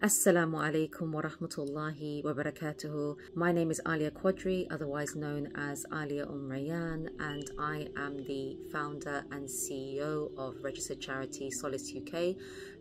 Assalamu alaikum wa rahmatullahi wa barakatuhu. My name is Aliyah Quadri, otherwise known as Alia Umrayan, and I am the founder and CEO of registered charity Solace UK,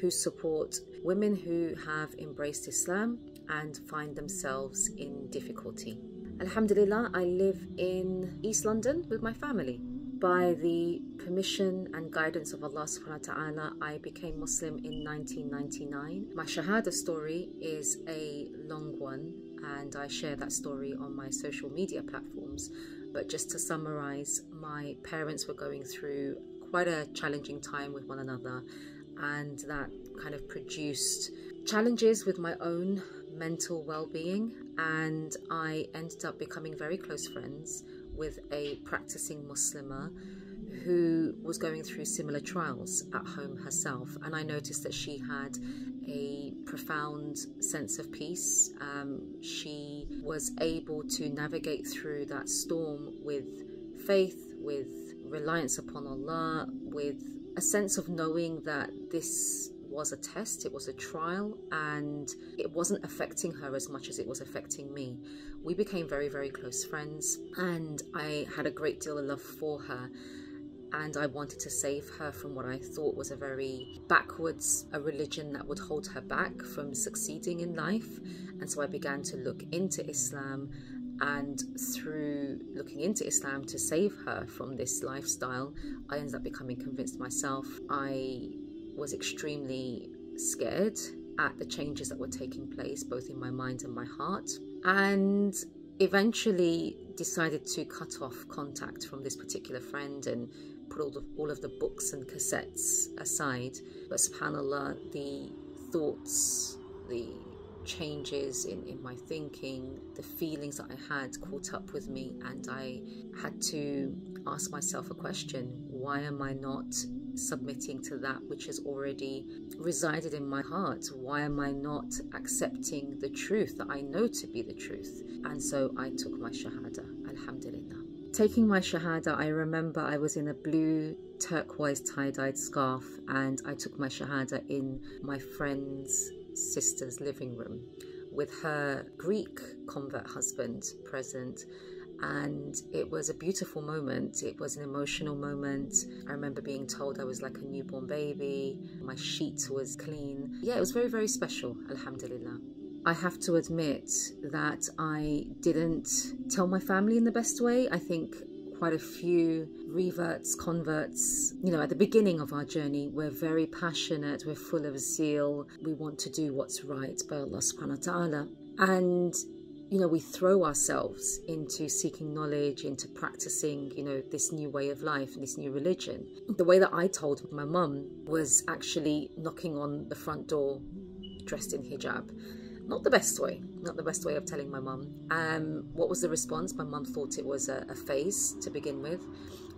who support women who have embraced Islam and find themselves in difficulty. Alhamdulillah, I live in East London with my family. By the permission and guidance of Allah subhanahu wa ta'ala, I became Muslim in 1999. My Shahada story is a long one, and I share that story on my social media platforms. But just to summarize, my parents were going through quite a challenging time with one another, and that kind of produced challenges with my own mental well being. And I ended up becoming very close friends with a practicing Muslimah who was going through similar trials at home herself. And I noticed that she had a profound sense of peace. Um, she was able to navigate through that storm with faith, with reliance upon Allah, with a sense of knowing that this was a test, it was a trial, and it wasn't affecting her as much as it was affecting me. We became very, very close friends, and I had a great deal of love for her. And I wanted to save her from what I thought was a very backwards, a religion that would hold her back from succeeding in life. And so I began to look into Islam and through looking into Islam to save her from this lifestyle, I ended up becoming convinced myself. I was extremely scared at the changes that were taking place, both in my mind and my heart, and eventually decided to cut off contact from this particular friend and put all of, all of the books and cassettes aside. But subhanAllah, the thoughts, the changes in, in my thinking, the feelings that I had caught up with me, and I had to ask myself a question why am I not submitting to that which has already resided in my heart? Why am I not accepting the truth that I know to be the truth? And so I took my Shahada, Alhamdulillah. Taking my Shahada, I remember I was in a blue turquoise tie dyed scarf and I took my Shahada in my friend's sister's living room with her Greek convert husband present and it was a beautiful moment. It was an emotional moment. I remember being told I was like a newborn baby, my sheet was clean. Yeah, it was very, very special, Alhamdulillah. I have to admit that I didn't tell my family in the best way. I think quite a few reverts, converts, you know, at the beginning of our journey, we're very passionate, we're full of zeal, we want to do what's right by Allah subhanahu wa ta'ala. And you know, we throw ourselves into seeking knowledge, into practicing, you know, this new way of life this new religion. The way that I told my mum was actually knocking on the front door dressed in hijab. Not the best way, not the best way of telling my mum. Um, what was the response? My mum thought it was a, a phase to begin with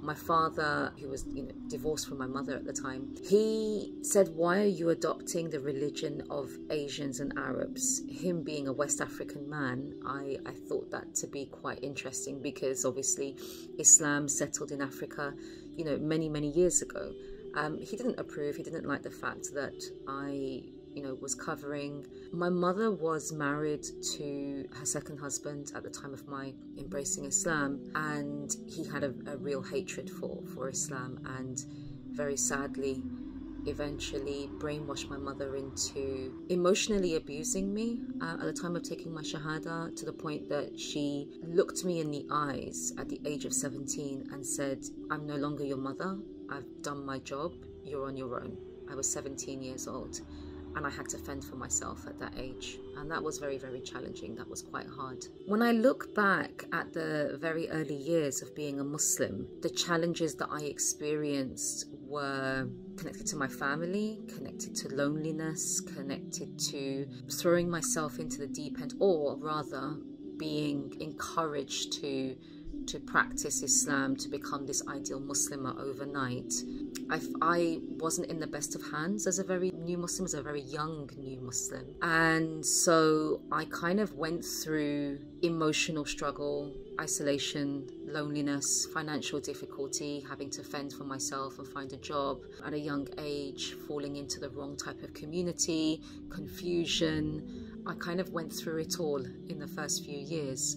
my father, who was you know divorced from my mother at the time, he said, "Why are you adopting the religion of Asians and Arabs?" Him being a West African man, I I thought that to be quite interesting because obviously Islam settled in Africa, you know, many many years ago. Um, he didn't approve. He didn't like the fact that I you know, was covering. My mother was married to her second husband at the time of my embracing Islam, and he had a, a real hatred for, for Islam, and very sadly, eventually brainwashed my mother into emotionally abusing me uh, at the time of taking my Shahada to the point that she looked me in the eyes at the age of 17 and said, I'm no longer your mother. I've done my job. You're on your own. I was 17 years old and I had to fend for myself at that age. And that was very, very challenging. That was quite hard. When I look back at the very early years of being a Muslim, the challenges that I experienced were connected to my family, connected to loneliness, connected to throwing myself into the deep end, or rather, being encouraged to to practice Islam to become this ideal Muslimah overnight. I, I wasn't in the best of hands as a very new Muslim, as a very young new Muslim. And so I kind of went through emotional struggle, isolation, loneliness, financial difficulty, having to fend for myself and find a job at a young age, falling into the wrong type of community, confusion. I kind of went through it all in the first few years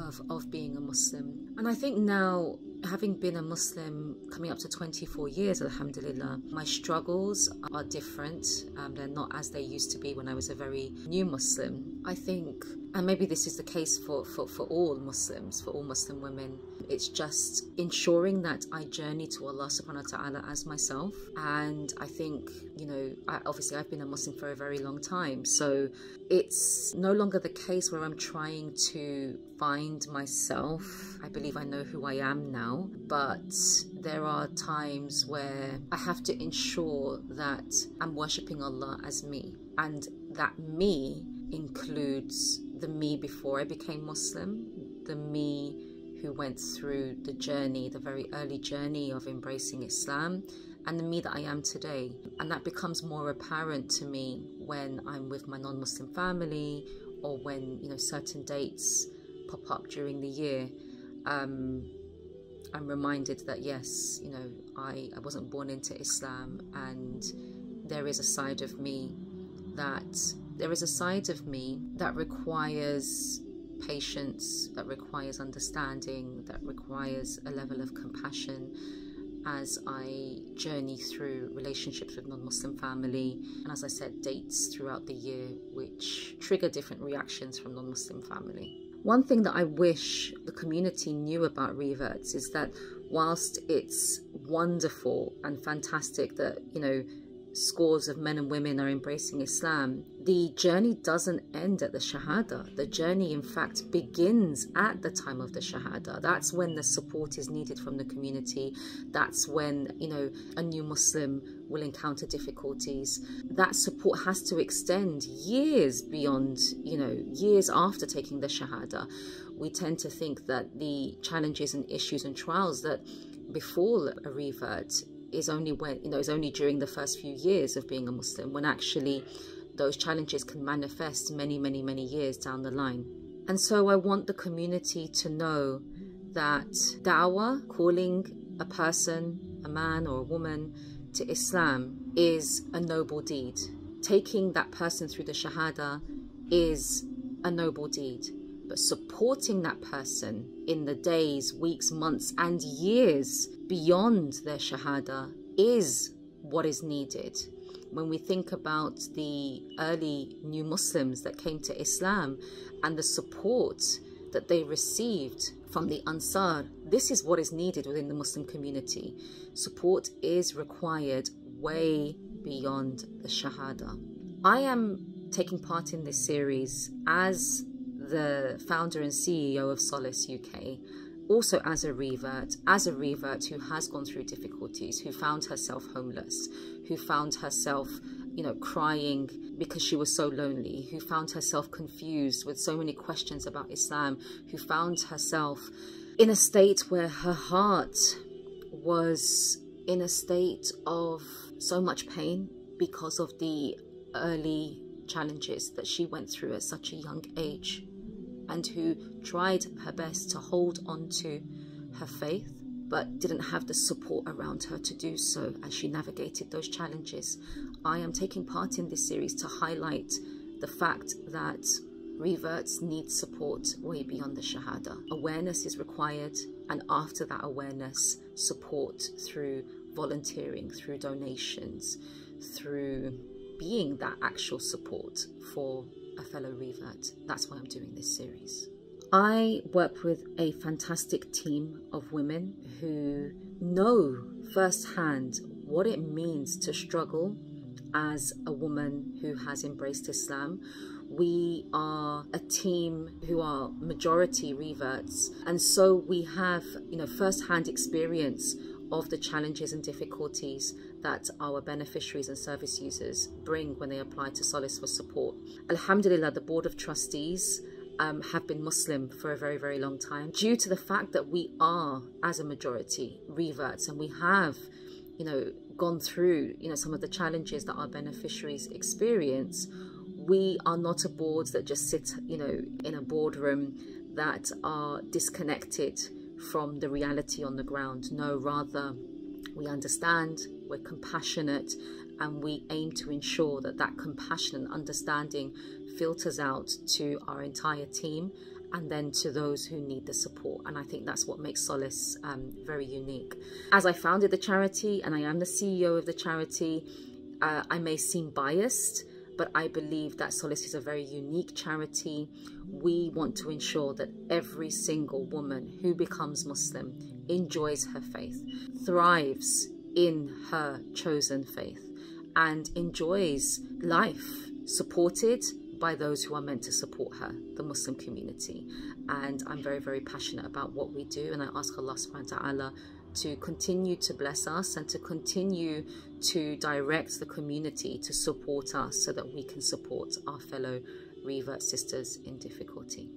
of, of being a Muslim. And I think now, having been a Muslim coming up to 24 years, Alhamdulillah, my struggles are different. Um, they're not as they used to be when I was a very new Muslim. I think, and maybe this is the case for, for, for all Muslims, for all Muslim women, it's just ensuring that I journey to Allah subhanahu wa ta'ala as myself. And I think, you know, I, obviously I've been a Muslim for a very long time. So it's no longer the case where I'm trying to find myself. I believe I know who I am now, but there are times where I have to ensure that I'm worshipping Allah as me. And that me includes the me before I became Muslim, the me who went through the journey, the very early journey of embracing Islam, and the me that I am today. And that becomes more apparent to me when I'm with my non Muslim family or when, you know, certain dates pop up during the year. Um, I'm reminded that yes, you know, I, I wasn't born into Islam and there is a side of me that there is a side of me that requires patience, that requires understanding, that requires a level of compassion as I journey through relationships with non Muslim family, and as I said, dates throughout the year which trigger different reactions from non Muslim family. One thing that I wish the community knew about reverts is that whilst it's wonderful and fantastic that, you know, scores of men and women are embracing Islam, the journey doesn't end at the Shahada. The journey, in fact, begins at the time of the Shahada. That's when the support is needed from the community. That's when, you know, a new Muslim will encounter difficulties. That support has to extend years beyond, you know, years after taking the Shahada. We tend to think that the challenges and issues and trials that befall a revert is only when you know is only during the first few years of being a Muslim when actually those challenges can manifest many many many years down the line. And so I want the community to know that da'wah calling a person a man or a woman to Islam is a noble deed. Taking that person through the shahada is a noble deed but supporting that person in the days, weeks, months, and years beyond their Shahada is what is needed. When we think about the early new Muslims that came to Islam and the support that they received from the Ansar, this is what is needed within the Muslim community. Support is required way beyond the Shahada. I am taking part in this series as the founder and CEO of Solace UK, also as a revert, as a revert who has gone through difficulties, who found herself homeless, who found herself, you know, crying because she was so lonely, who found herself confused with so many questions about Islam, who found herself in a state where her heart was in a state of so much pain because of the early challenges that she went through at such a young age and who tried her best to hold on to her faith but didn't have the support around her to do so as she navigated those challenges. I am taking part in this series to highlight the fact that reverts need support way beyond the Shahada. Awareness is required, and after that awareness, support through volunteering, through donations, through being that actual support for a fellow revert. That's why I'm doing this series. I work with a fantastic team of women who know firsthand what it means to struggle as a woman who has embraced Islam. We are a team who are majority reverts, and so we have, you know, first-hand experience of the challenges and difficulties that our beneficiaries and service users bring when they apply to Solace for support. Alhamdulillah, the Board of Trustees um, have been Muslim for a very, very long time. Due to the fact that we are, as a majority, reverts and we have, you know, gone through, you know, some of the challenges that our beneficiaries experience, we are not a board that just sit, you know, in a boardroom that are disconnected from the reality on the ground. No, rather, we understand, we're compassionate, and we aim to ensure that that compassion and understanding filters out to our entire team and then to those who need the support. And I think that's what makes Solace um, very unique. As I founded the charity and I am the CEO of the charity, uh, I may seem biased, but I believe that Solace is a very unique charity. We want to ensure that every single woman who becomes Muslim enjoys her faith, thrives in her chosen faith, and enjoys life supported by those who are meant to support her, the Muslim community. And I'm very, very passionate about what we do. And I ask Allah subhanahu wa ta'ala to continue to bless us and to continue to direct the community to support us so that we can support our fellow revert sisters in difficulty.